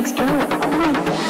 next door. Oh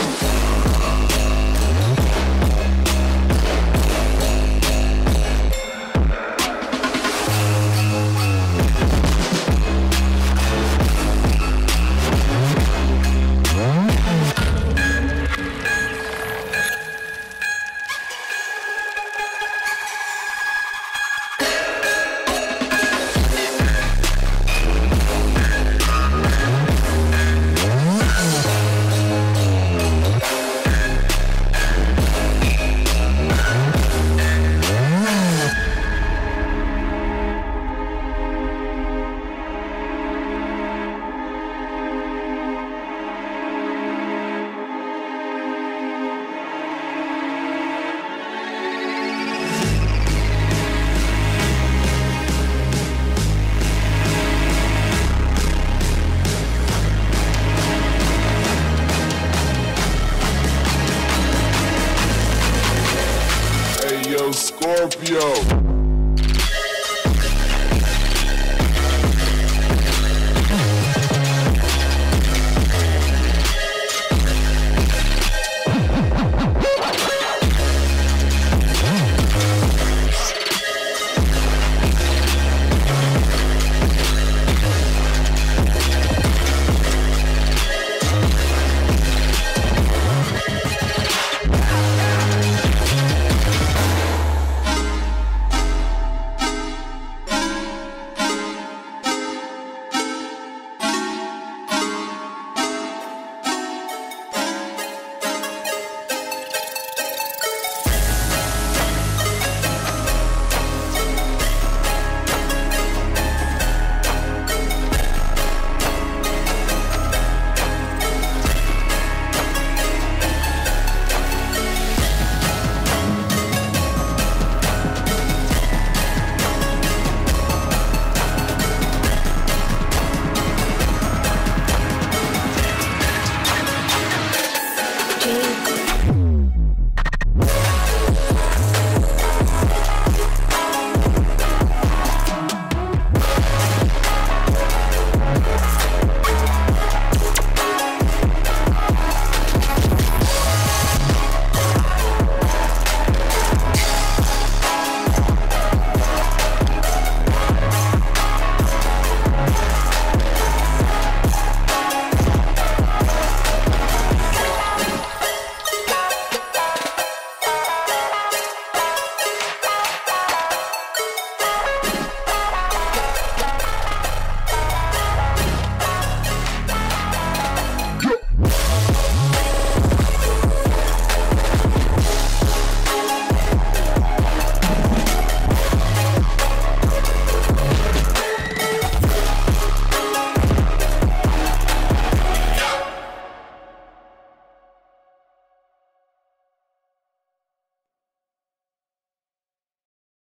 Scorpio.